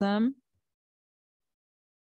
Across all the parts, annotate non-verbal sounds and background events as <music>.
Awesome.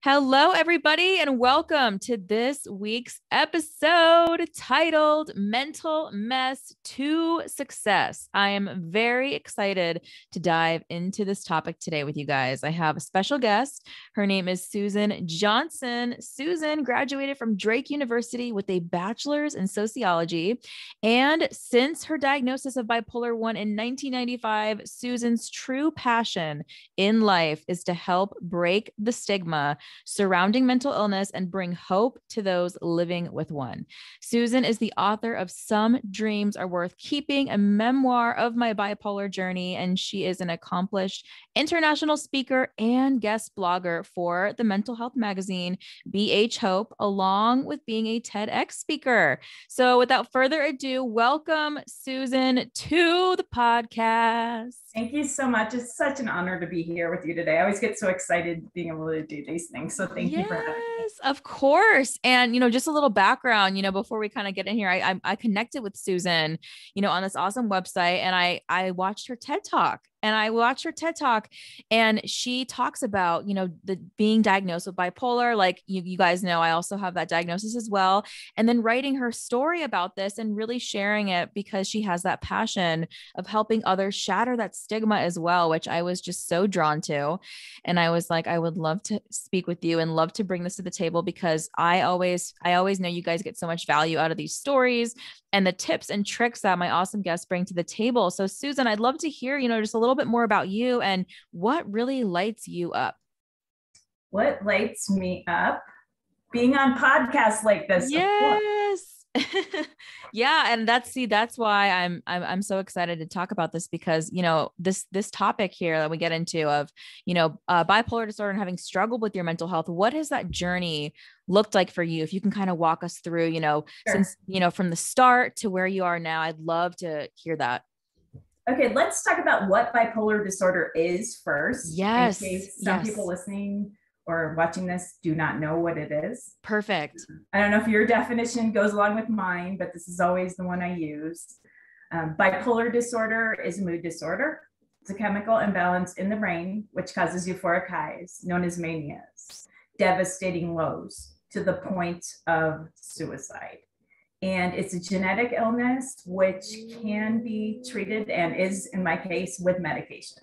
Hello, everybody, and welcome to this week's episode titled Mental Mess to Success. I am very excited to dive into this topic today with you guys. I have a special guest. Her name is Susan Johnson. Susan graduated from Drake University with a bachelor's in sociology. And since her diagnosis of bipolar 1 in 1995, Susan's true passion in life is to help break the stigma surrounding mental illness and bring hope to those living with one. Susan is the author of Some Dreams Are Worth Keeping, a memoir of my bipolar journey, and she is an accomplished international speaker and guest blogger for the mental health magazine BP Hope, along with being a TEDx speaker. So, without further ado, welcome Susan to the podcast. Thank you so much. It's such an honor to be here with you today. I always get so excited being able to do these things. So thank yes, you for having of course. And you know, just a little background, you know, before we kind of get in here, I, I I connected with Susan, you know, on this awesome website, and I I watched her TED talk, and I watched her TED talk and she talks about, you know, the being diagnosed with bipolar. Like you, you guys know, I also have that diagnosis as well. And then writing her story about this and really sharing it because she has that passion of helping others shatter that stigma as well, which I was just so drawn to. And I was like, I would love to speak with you and love to bring this to the table because I always, I always know you guys get so much value out of these stories and the tips and tricks that my awesome guests bring to the table. So, Susan, I'd love to hear, you know, just a little bit more about you and what really lights you up. What lights me up? Being on podcasts like this. Yes. <laughs> yeah and that's see that's why I'm, I'm i'm so excited to talk about this because you know this this topic here that we get into of you know uh, bipolar disorder and having struggled with your mental health what has that journey looked like for you if you can kind of walk us through you know sure. since you know from the start to where you are now i'd love to hear that okay let's talk about what bipolar disorder is first yes some yes. people listening or watching this do not know what it is. Perfect. I don't know if your definition goes along with mine, but this is always the one I use. Um, bipolar disorder is a mood disorder. It's a chemical imbalance in the brain, which causes euphoric highs, known as manias, devastating lows to the point of suicide. And it's a genetic illness which can be treated and is, in my case, with medication.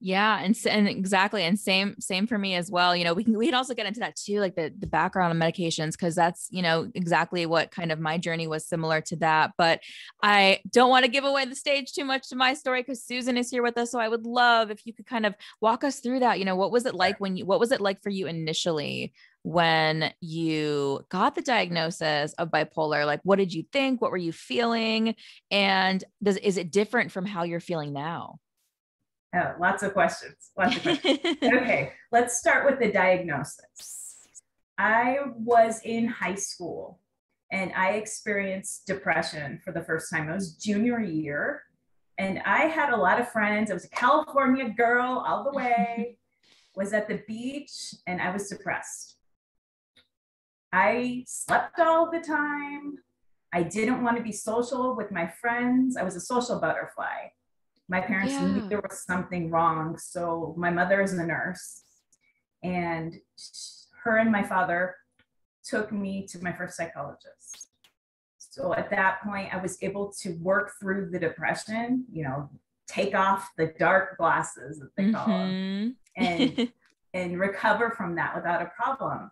Yeah, and and exactly, and same same for me as well. You know, we can we can also get into that too, like the the background on medications, because that's you know exactly what kind of my journey was similar to that. But I don't want to give away the stage too much to my story because Susan is here with us, so I would love if you could kind of walk us through that. You know, what was it like when you what was it like for you initially when you got the diagnosis of bipolar? Like, what did you think? What were you feeling? And does is it different from how you're feeling now? Oh, lots of questions. Lots of questions. <laughs> okay, let's start with the diagnosis. I was in high school and I experienced depression for the first time. It was junior year. And I had a lot of friends. I was a California girl all the <laughs> way, was at the beach, and I was depressed. I slept all the time. I didn't want to be social with my friends. I was a social butterfly my parents yeah. knew there was something wrong. So my mother is a nurse, and her and my father took me to my first psychologist. So at that point, I was able to work through the depression, you know, take off the dark glasses that they mm-hmm. call them, and <laughs> and recover from that without a problem.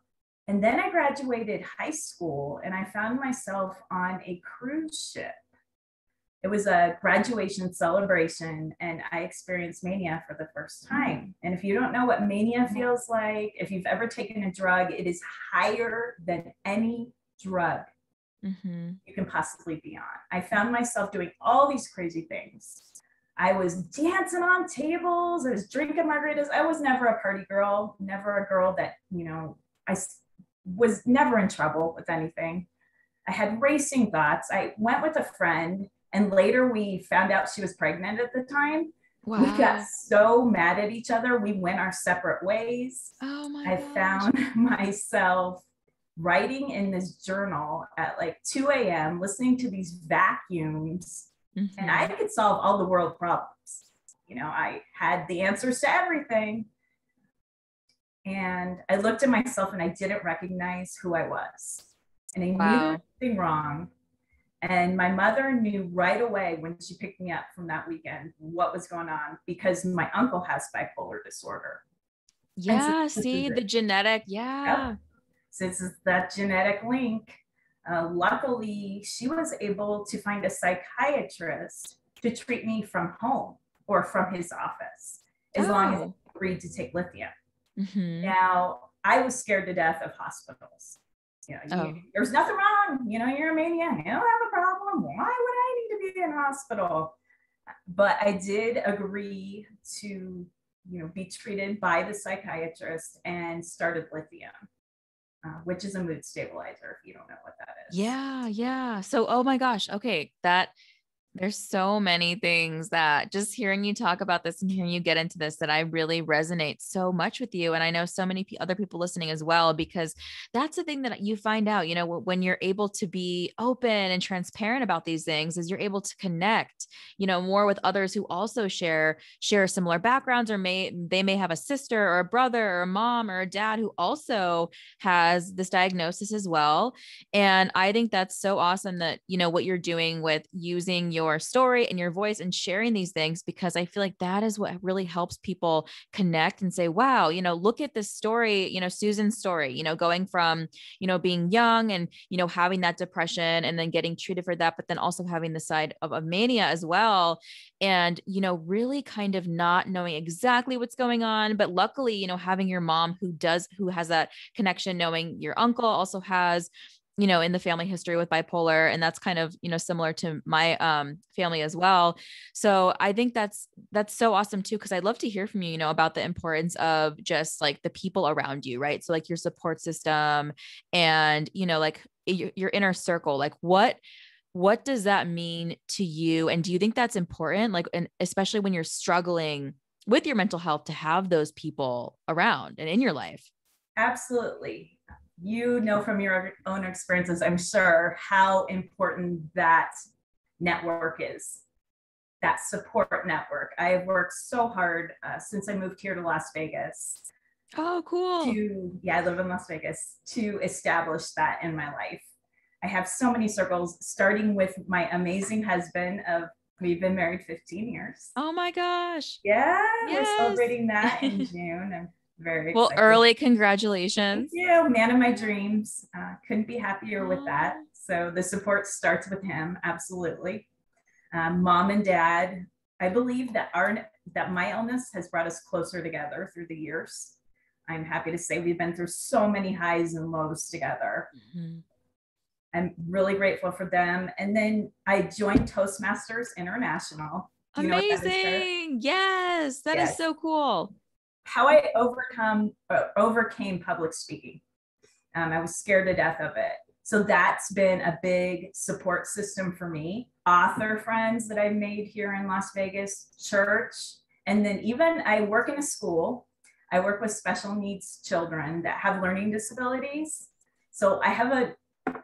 And then I graduated high school and I found myself on a cruise ship it was a graduation celebration and I experienced mania for the first time. And if you don't know what mania feels like, if you've ever taken a drug, it is higher than any drug mm-hmm. you can possibly be on. I found myself doing all these crazy things. I was dancing on tables, I was drinking margaritas. I was never a party girl, never a girl that, you know, I was never in trouble with anything. I had racing thoughts. I went with a friend and later we found out she was pregnant at the time. Wow. We got so mad at each other. We went our separate ways. Oh my I gosh. found <laughs> myself writing in this journal at like 2 a.m., listening to these vacuums, mm-hmm. and I could solve all the world problems. You know, I had the answers to everything. And I looked at myself and I didn't recognize who I was. And I wow. knew there was something wrong. And my mother knew right away when she picked me up from that weekend what was going on because my uncle has bipolar disorder. Yeah, see the genetic. Yeah. Yep. Since it's that genetic link, uh, luckily she was able to find a psychiatrist to treat me from home or from his office as oh. long as he agreed to take lithium. Mm-hmm. Now, I was scared to death of hospitals. You know, oh. you, there's nothing wrong. You know, you're a maniac. You don't have a problem. Why would I need to be in hospital? But I did agree to, you know, be treated by the psychiatrist and started lithium. Uh, which is a mood stabilizer if you don't know what that is. Yeah, yeah. So, oh my gosh. Okay. That there's so many things that just hearing you talk about this and hearing you get into this that I really resonate so much with you. And I know so many other people listening as well, because that's the thing that you find out, you know, when you're able to be open and transparent about these things is you're able to connect, you know, more with others who also share, share similar backgrounds or may, they may have a sister or a brother or a mom or a dad who also has this diagnosis as well. And I think that's so awesome that, you know, what you're doing with using your your story and your voice and sharing these things because I feel like that is what really helps people connect and say, wow, you know, look at this story, you know, Susan's story, you know, going from, you know, being young and, you know, having that depression and then getting treated for that, but then also having the side of, of mania as well. And, you know, really kind of not knowing exactly what's going on. But luckily, you know, having your mom who does, who has that connection, knowing your uncle also has, you know in the family history with bipolar and that's kind of you know similar to my um family as well. So i think that's that's so awesome too because i'd love to hear from you you know about the importance of just like the people around you right? So like your support system and you know like your, your inner circle like what what does that mean to you? And do you think that's important? Like and especially when you're struggling with your mental health to have those people around and in your life. Absolutely you know from your own experiences, I'm sure, how important that network is, that support network. I have worked so hard uh, since I moved here to Las Vegas. Oh, cool. To, yeah, I live in Las Vegas to establish that in my life. I have so many circles, starting with my amazing husband of we've been married 15 years. Oh my gosh. Yeah, yes. we're celebrating that in <laughs> June. And very well. Early congratulations. Thank you, man of my dreams. Uh, couldn't be happier with that. So the support starts with him, absolutely. Um, mom and dad. I believe that our that my illness has brought us closer together through the years. I'm happy to say we've been through so many highs and lows together. Mm-hmm. I'm really grateful for them. And then I joined Toastmasters International. Amazing. yes, that yes. is so cool how I overcome uh, overcame public speaking. Um, I was scared to death of it. So that's been a big support system for me. Author friends that I've made here in Las Vegas, church, and then even I work in a school. I work with special needs children that have learning disabilities. So I have a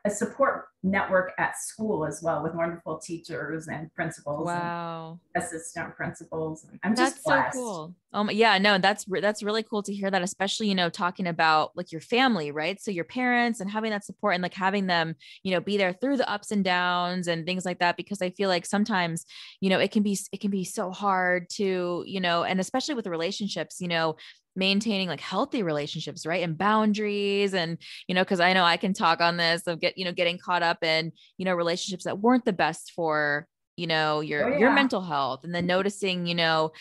a support network at school as well with wonderful teachers and principals wow. and assistant principals. I'm just that's blessed. so cool. Um yeah no that's that's really cool to hear that especially you know talking about like your family right? So your parents and having that support and like having them you know be there through the ups and downs and things like that because i feel like sometimes you know it can be it can be so hard to you know and especially with relationships you know maintaining like healthy relationships right and boundaries and you know because i know i can talk on this of get you know getting caught up in you know relationships that weren't the best for you know your oh, yeah. your mental health and then noticing you know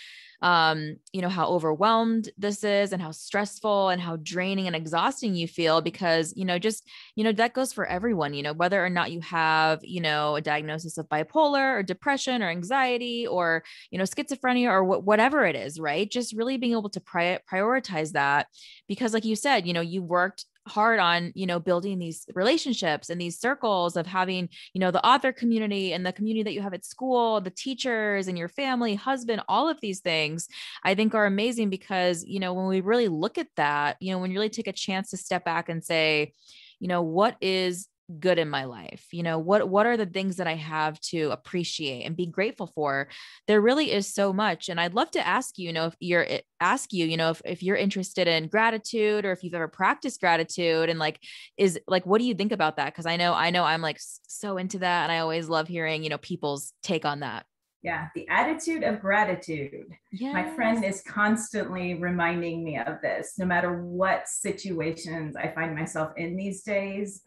um, you know, how overwhelmed this is and how stressful and how draining and exhausting you feel because, you know, just, you know, that goes for everyone, you know, whether or not you have, you know, a diagnosis of bipolar or depression or anxiety or, you know, schizophrenia or wh- whatever it is, right? Just really being able to pri- prioritize that because, like you said, you know, you worked hard on you know building these relationships and these circles of having you know the author community and the community that you have at school the teachers and your family husband all of these things i think are amazing because you know when we really look at that you know when you really take a chance to step back and say you know what is good in my life you know what what are the things that i have to appreciate and be grateful for? There really is so much and i'd love to ask you you know if you're eh, ask you you know if, if you're interested in gratitude or if you've ever practiced gratitude and like is like what do you think about that? Because i know i know i'm like so into that and i always love hearing you know people's take on that. Yeah the attitude of gratitude. Yes. my friend is constantly reminding me of this no matter what situations i find myself in these days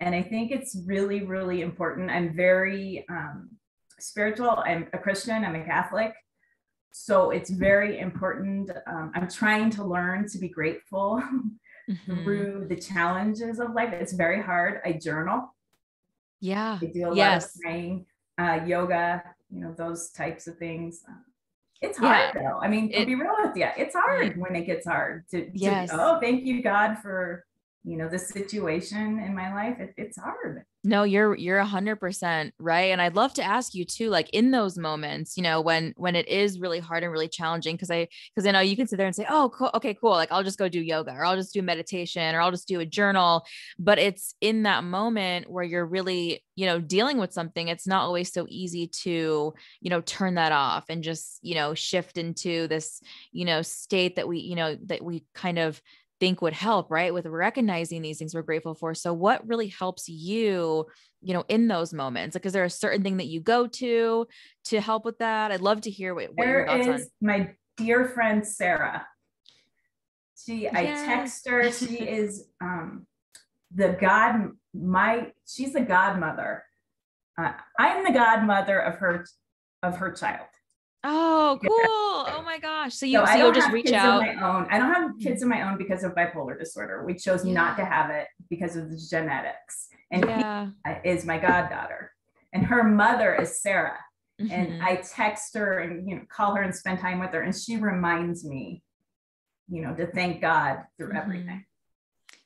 and I think it's really, really important. I'm very um, spiritual. I'm a Christian, I'm a Catholic. So it's very important. Um, I'm trying to learn to be grateful <laughs> mm-hmm. through the challenges of life. It's very hard. I journal. Yeah. I do a yes. lot of praying, uh, yoga, you know, those types of things. It's hard yeah. though. I mean, to it, be real with you, it's hard when it gets hard to, to yes. oh, thank you, God, for you know the situation in my life it, it's hard. No you're you're a hundred percent right and i'd love to ask you too like in those moments you know when when it is really hard and really challenging because i because i know you can sit there and say oh cool, okay cool like i'll just go do yoga or i'll just do meditation or i'll just do a journal but it's in that moment where you're really you know dealing with something it's not always so easy to you know turn that off and just you know shift into this you know state that we you know that we kind of think would help, right? With recognizing these things we're grateful for. So, what really helps you, you know, in those moments? Like, is there a certain thing that you go to to help with that? I'd love to hear what, what there is on. my dear friend Sarah. She, yes. I text her. She is um, the god. My, she's the godmother. Uh, I'm the godmother of her of her child. Oh, cool. Oh my gosh. So you, so, so you'll just reach out. my own. I don't have kids of my own because of bipolar disorder. We chose yeah. not to have it because of the genetics. And yeah. is my goddaughter. And her mother is Sarah. Mm-hmm. And I text her and you know call her and spend time with her. And she reminds me, you know, to thank God through mm-hmm. everything.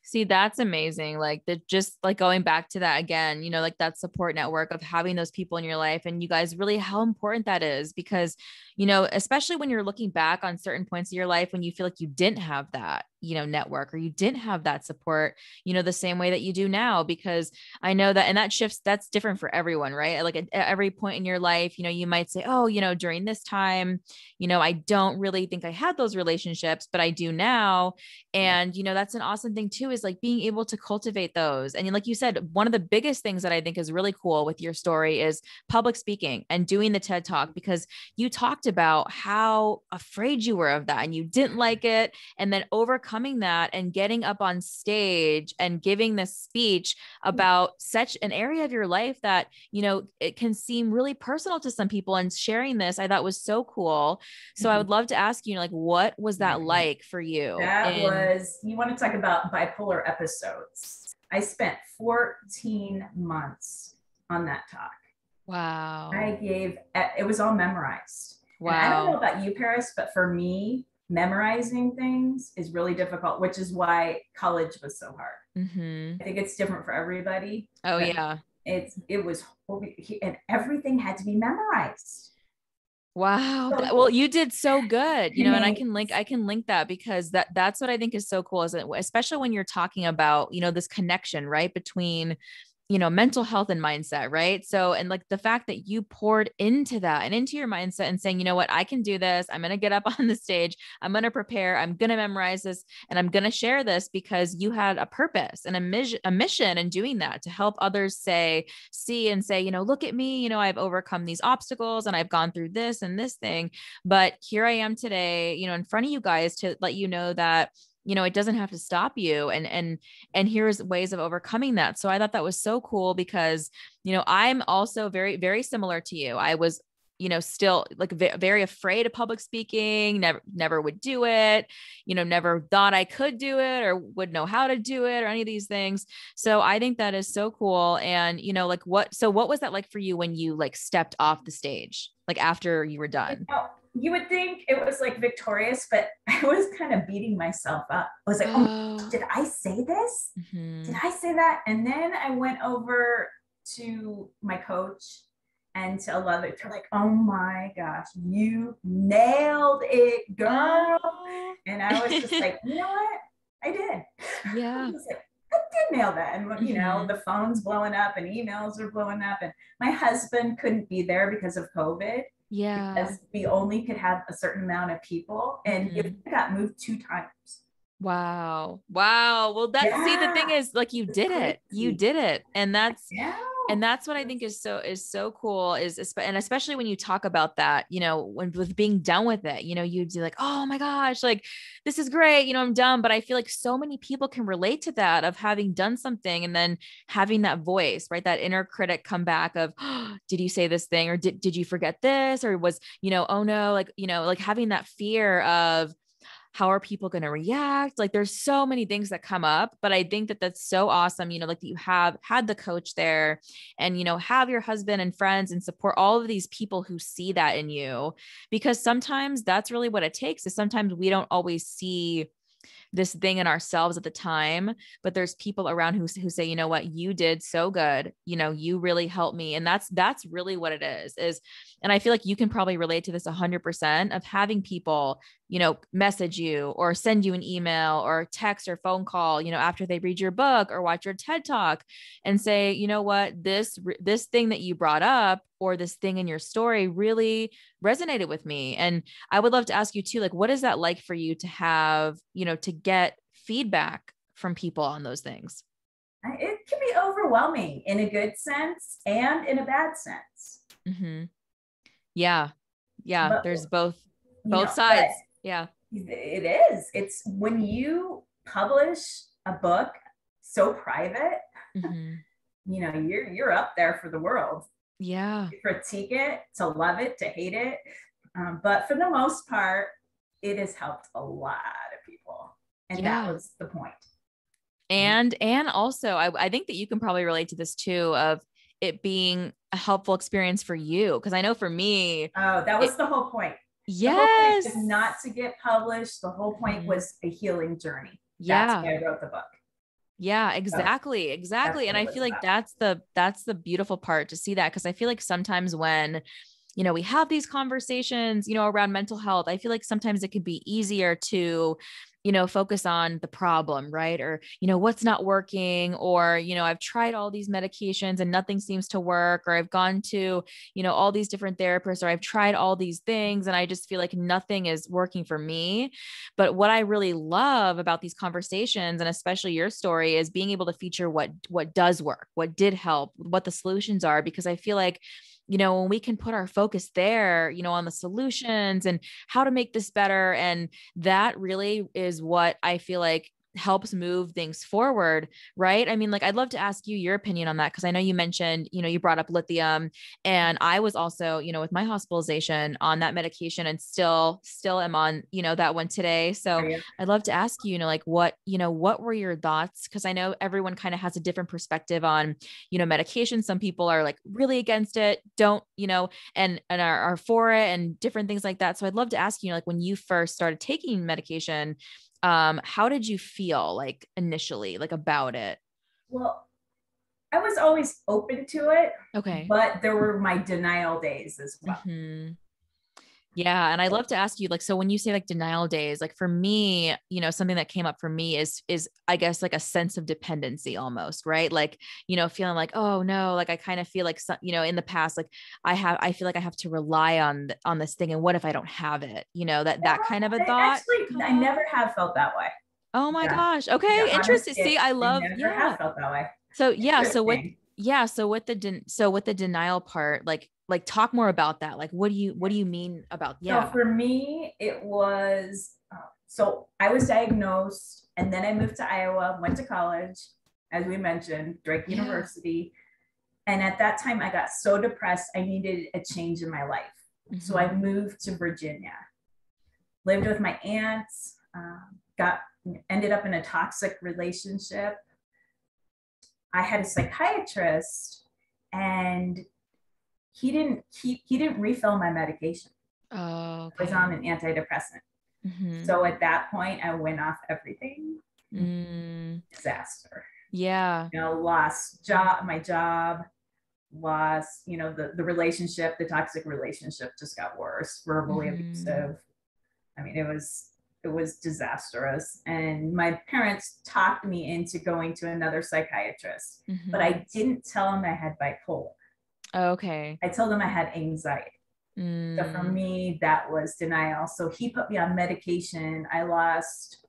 See, that's amazing. Like the just like going back to that again, you know, like that support network of having those people in your life and you guys really how important that is because, you know, especially when you're looking back on certain points of your life when you feel like you didn't have that, you know network or you didn't have that support you know the same way that you do now because i know that and that shifts that's different for everyone right? Like at, at, every point in your life you know you might say oh you know during this time you know i don't really think i had those relationships but i do now. And you know that's an awesome thing too is like being able to cultivate those. And like you said one of the biggest things that i think is really cool with your story is public speaking and doing the ted talk because you talked about how afraid you were of that and you didn't like it and then overcoming that and getting up on stage and giving this speech mm. about such an area of your life that, you know, it can seem really personal to some people and sharing this I thought was so cool. So mm-hmm. I would love to ask you like what was that mm-hmm. like for you? That in- was you want to talk about bipolar episodes. I spent 14 months on that talk. Wow. I gave it was all memorized. Wow. And I don't know about you, Paris, but for me, memorizing things is really difficult, which is why college was so hard. Mm-hmm. I think it's different for everybody. Oh yeah. It's it was and everything had to be memorized. Wow. So, well, you did so good, you know, and I can link, I can link that because that that's what I think is so cool is that especially when you're talking about, you know, this connection, right. Between, you know, mental health and mindset, right? So, and like the fact that you poured into that and into your mindset and saying, you know what, I can do this. I'm going to get up <laughs> on the stage. I'm going to prepare. I'm going to memorize this and I'm going to share this because you had a purpose and a, mis- a mission in doing that to help others say, see, and say, you know, look at me, you know, I've overcome these obstacles and I've gone through this and this thing. But here I am today, you know, in front of you guys to let you know that you know it doesn't have to stop you and and and here's ways of overcoming that. So i thought that was so cool because you know i'm also very very similar to you. I was you know still like very afraid of public speaking never never would do it you know never thought i could do it or would know how to do it or any of these things. So i think that is so cool. And you know like what so what was that like for you when you like stepped off the stage like after you were done you would think it was like victorious, but <laughs> I was kind of beating myself up. I was like, oh, oh did I say this? Mm-hmm. Did I say that? And then I went over to my coach and to a lot of they're like, oh my gosh, you nailed it, girl. Oh. And I was just like, <laughs> you know what? I did. <laughs> Yeah. I, like, I did nail that. And, you know, Mhm. the phone's blowing up and emails are blowing up. And my husband couldn't be there because of COVID, Yeah. because we only could have a certain amount of people. And Mhm. it got moved two times. Wow. Wow. Well, that see the thing is like you did it. You did it. And that's Yeah. And that's what I think is so is so cool is and especially when you talk about that, you know, when with being done with it, you know, you'd be like, oh my gosh, like this is great, you know, I'm done. But I feel like so many people can relate to that of having done something and then having that voice, right? That inner critic come back of, oh, did you say this thing or did, did you forget this? Or was, you know, oh no, like, you know, like having that fear of how are people going to react? Like there's so many things that come up but i think that that's so awesome you know like that you have had the coach there and you know have your husband and friends and support all of these people who see that in you because sometimes that's really what it takes is sometimes we don't always see this thing in ourselves at the time but there's people around who, who say you know what? You did so good. You know you really helped me. And that's that's really what it is is and i feel like you can probably relate to this 100% of having people you know message you or send you an email or text or phone call you know after they read your book or watch your ted talk and say you know what? This this thing that you brought up or this thing in your story really resonated with me. And i would love to ask you too like what is that like for you to have you know to get feedback from people on those things? It can be overwhelming in a good sense and in a bad sense. hmm yeah. Yeah But- there's both you both know, but sides yeah It is. It's when you publish a book so private, Mhm. you know, you're you're up there for the world. yeah To critique it, to love it, to hate it. Um, but for the most part, it has helped a lot of people. And Yeah. that was the point. and and also I, I think that you can probably relate to this too of it being a helpful experience for you because i know for me Oh, that was the whole point. Yes not to get published. The whole point Mhm. was a healing journey. yeah why I wrote the book. Yeah, exactly. Exactly. And I feel like about. that's the that's the beautiful part to see that because I feel like sometimes when you know we have these conversations, you know, around mental health, I feel like sometimes it could be easier to you know focus on the problem right? Or you know what's not working? Or you know i've tried all these medications and nothing seems to work or i've gone to you know all these different therapists or i've tried all these things and i just feel like nothing is working for me. But what i really love about these conversations and especially your story is being able to feature what what does work what did help what the solutions are because i feel like you know when we can put our focus there you know on the solutions and how to make this better and that really is what i feel like helps move things forward right i mean like i'd love to ask you your opinion on that because i know you mentioned you know you brought up lithium and i was also you know with my hospitalization on that medication and still still am on you know that one today so? I'd love to ask you, you know, like what, you know, what were your thoughts? Cause I know everyone kind of has a different perspective on, you know, medication. Some people are like really against it, don't, you know, and, and are, are for it and different things like that. So I'd love to ask you, like when you first started taking medication, um, how did you feel like initially, like about it? Well, I was always open to it, Okay. but there were my denial days as well. Mhm. Yeah. And I love to ask you, like, so when you say like denial days, like for me, you know, something that came up for me is, is I guess like a sense of dependency almost, right? Like, you know, feeling like, oh no, like I kind of feel like, some, you know, in the past, like I have, I feel like I have to rely on, th- on this thing. And what if I don't have it? You know, that, that kind of a thought. Actually, I never have felt that way. Oh my yeah. gosh. Okay. Yeah, Interesting. See, I love, never yeah. have felt that way. So yeah. So Interesting. Yeah. So with the, den- so with the denial part, like, like talk more about that. Like, what do you, what do you mean about, yeah. So for me, it was uh, so I was diagnosed, and then I moved to Iowa, went to college, as we mentioned, Drake Yeah. University. And at that time, I got so depressed, I needed a change in my life. So I Mhm. moved to Virginia, lived with my aunts, um, got ended up in a toxic relationship. I had a psychiatrist, and he didn't keep he didn't refill my medication. Oh, I was on an antidepressant. Mhm. So at that point, I went off everything. Mm, Disaster. yeah. You know, lost job, my job, lost, you know, the, the relationship, the toxic relationship just got worse, verbally Mhm. abusive. I mean, it was it was disastrous. And my parents talked me into going to another psychiatrist, mm-hmm. but I didn't tell them I had bipolar. Okay. I told them I had anxiety. Mm. So for mm. me, that was denial. So he put me on medication. I lost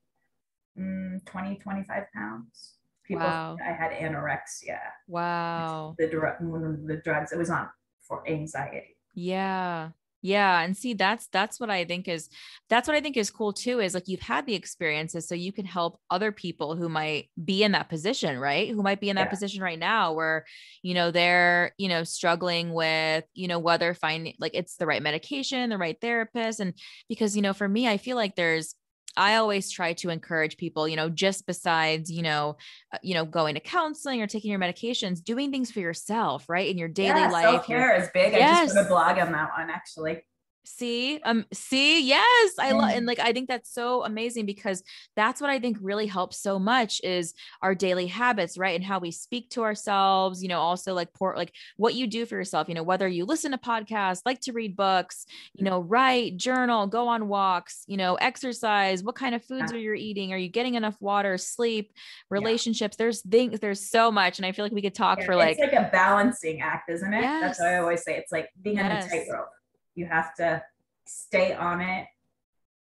mm, 20, 25 pounds. People, wow. I had anorexia. Wow. The, drug, the drugs it was on for anxiety. Yeah. Yeah. And see, that's, that's what I think is, that's what I think is cool too, is like you've had the experiences so you can help other people who might be in that position, right? Who might be in that yeah. position right now where, you know, they're, you know, struggling with, you know, whether finding like it's the right medication, the right therapist. And because, you know, for me, I feel like there's, I always try to encourage people, you know, just besides, you know, uh, you know, going to counseling or taking your medications, doing things for yourself, right? In your daily yeah, life. Self-care is big. Yes. I just put a blog on that one actually. See, um, see, yes, I love, and like, I think that's so amazing because that's what I think really helps so much is our daily habits, right? And how we speak to ourselves, you know, also like port, like what you do for yourself, you know, whether you listen to podcasts, like to read books, you know, write, journal, go on walks, you know, exercise, what kind of foods are you eating? Are you getting enough water, sleep, relationships? Yeah. There's things, there's so much. And I feel like we could talk yeah, for like, it's like a balancing act, isn't it? Yes. That's what I always say. It's like being yes. on a tightrope you have to stay on it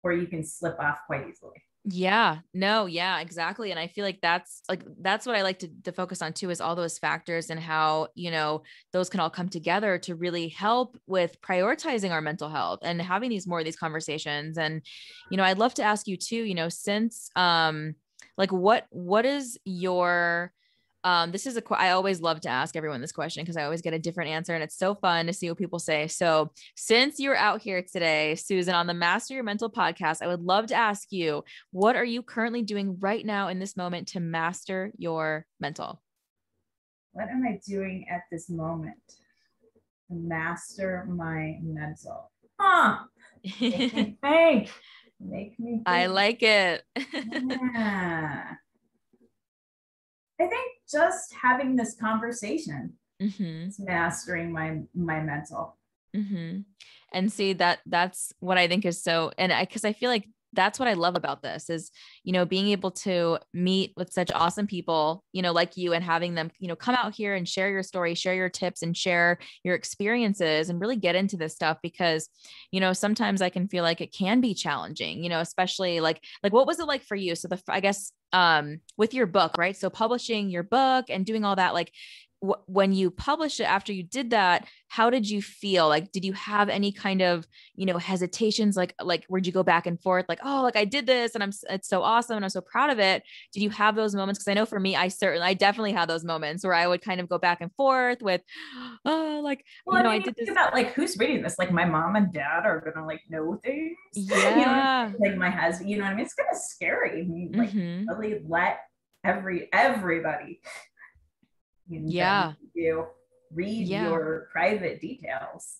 or you can slip off quite easily. Yeah, no, yeah, exactly. And I feel like that's like that's what I like to, to focus on too is all those factors and how, you know, those can all come together to really help with prioritizing our mental health and having these more of these conversations. And, you know, I'd love to ask you too, you know, since um like what what is your um, this is a I always love to ask everyone this question because I always get a different answer and it's so fun to see what people say. So, since you're out here today, Susan, on the Master Your Mental podcast, I would love to ask you, what are you currently doing right now in this moment to master your mental? What am I doing at this moment master my mental? Huh. Make me <laughs> think. Make me think. I like it. yeah. I think just having this conversation mm-hmm. is mastering my my mental. Mm-hmm. And see that that's what I think is so, and I because I feel like that's what I love about this is, you know, being able to meet with such awesome people, you know, like you and having them, you know, come out here and share your story, share your tips and share your experiences and really get into this stuff because, you know, sometimes I can feel like it can be challenging, you know, especially like, like what was it like for you? So the, I guess, um, with your book, right? So publishing your book and doing all that, like, when you published it after you did that how did you feel? Like did you have any kind of you know hesitations? Like like where'd you go back and forth? Like oh like i did this and i'm it's so awesome and i'm so proud of it. Did you have those moments? Because i know for me i certainly i definitely had those moments where i would kind of go back and forth with <gasps> oh like well, you know I, mean, I did this. about like who's reading this? Like my mom and dad are gonna like know things. Yeah <laughs> you know, like my husband you know what i mean? It's kind of scary. I mean, like mm-hmm. really let every everybody yeah you read yeah. your private details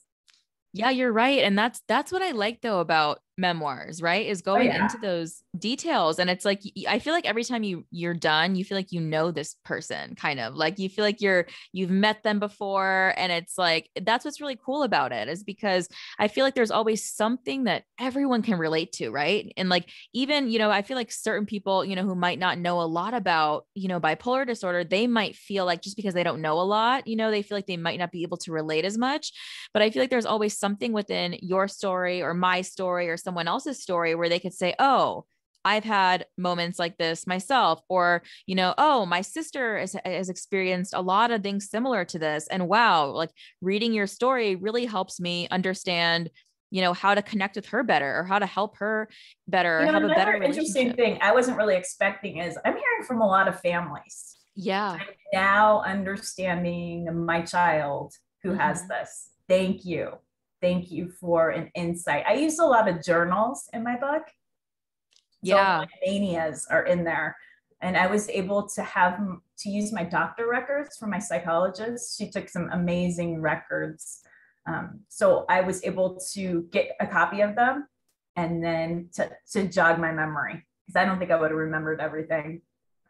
yeah you're right and that's that's what i like though about memoirs right is oh, going oh, yeah. into those details and it's like i feel like every time you you're done you feel like you know this person kind of like you feel like you're you've met them before and it's like that's what's really cool about it is because i feel like there's always something that everyone can relate to right and like even you know i feel like certain people you know who might not know a lot about you know bipolar disorder they might feel like just because they don't know a lot you know they feel like they might not be able to relate as much but i feel like there's always something within your story or my story or someone else's story where they could say, oh, I've had moments like this myself, or, you know, oh, my sister has, has, experienced a lot of things similar to this. And wow, like reading your story really helps me understand, you know, how to connect with her better or how to help her better. You know, have a better interesting thing I wasn't really expecting is I'm hearing from a lot of families. Yeah. I'm now understanding my child who mm-hmm. has this. Thank you thank you for an insight. I use a lot of journals in my book. Yeah. So manias are in there. And I was able to have to use my doctor records from my psychologist. She took some amazing records. Um, so I was able to get a copy of them and then to, to jog my memory because I don't think I would have remembered everything.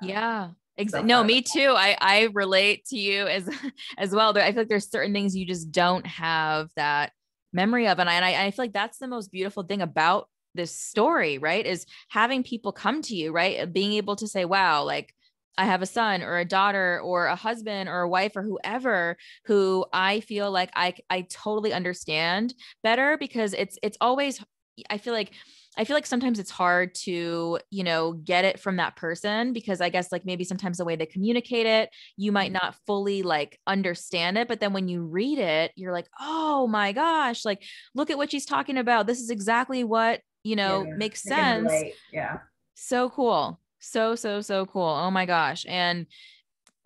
Yeah. Exactly. No, me too. I I relate to you as <laughs> as well. I feel like there's certain things you just don't have that memory of. And I, and I, I feel like that's the most beautiful thing about this story, right? Is having people come to you, right? Being able to say, wow, like I have a son or a daughter or a husband or a wife or whoever who I feel like I I totally understand better because it's it's always I feel like I feel like sometimes it's hard to, you know, get it from that person because I guess like maybe sometimes the way they communicate it, you might not fully like understand it. But then when you read it, you're like, oh my gosh, like look at what she's talking about. This is exactly what, you know, yeah, makes sense. Yeah. So cool. So, so, so cool. Oh my gosh. And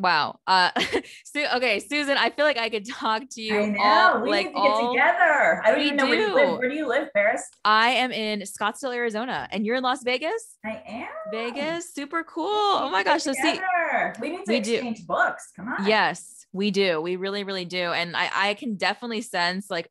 Wow. Uh, <laughs> okay, Susan, I feel like I could <laughs> talk to you. I know. All, we like, need to get all, together. I don't even know do. where you live. Where do you live, Paris? I am in Scottsdale, Arizona, and you're in Las Vegas. I am. Vegas, super cool. Oh my gosh. So see, we need to we exchange do. books. Come on. Yes. We do. We really, really do. And I, I can definitely sense like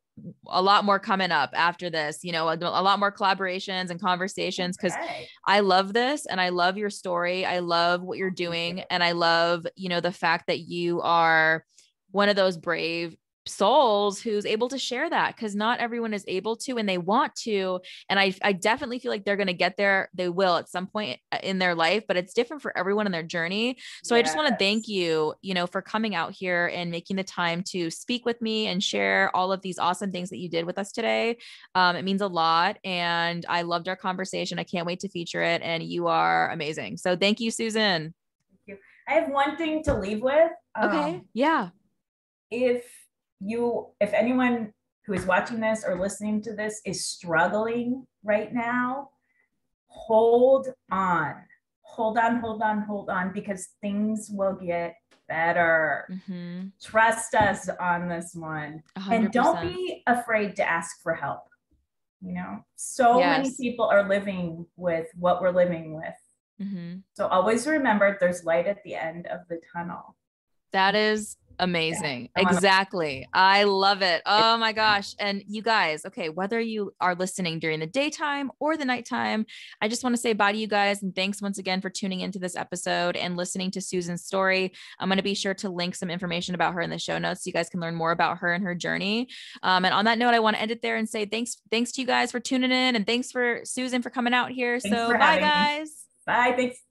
a lot more coming up after this, you know, a, a lot more collaborations and conversations because okay. I love this and I love your story. I love what you're doing. And I love, you know, the fact that you are one of those brave souls who's able to share that because not everyone is able to and they want to and i i definitely feel like they're going to get there they will at some point uh, in their life but it's different for everyone in their journey. So yes. i just want to thank you you know for coming out here and making the time to speak with me and share all of these awesome things that you did with us today. Um, it means a lot and i loved our conversation. I can't wait to feature it and you are amazing. So thank you susan. Thank you. I have one thing to leave with okay um, yeah. if you, if anyone who is watching this or listening to this is struggling right now, hold on, hold on, hold on, hold on, because things will get better. Mm-hmm. Trust us on this one. 100%. And don't be afraid to ask for help. You know, so yes. many people are living with what we're living with. Mm-hmm. So always remember there's light at the end of the tunnel. That is Amazing. Yeah. Exactly. I love it. Oh my gosh. And you guys, okay, whether you are listening during the daytime or the nighttime, I just want to say bye to you guys. And thanks once again for tuning into this episode and listening to Susan's story. I'm going to be sure to link some information about her in the show notes so you guys can learn more about her and her journey. Um, and on that note, I want to end it there and say thanks, thanks to you guys for tuning in and thanks for Susan for coming out here. Thanks so bye guys. Me. Bye. Thanks.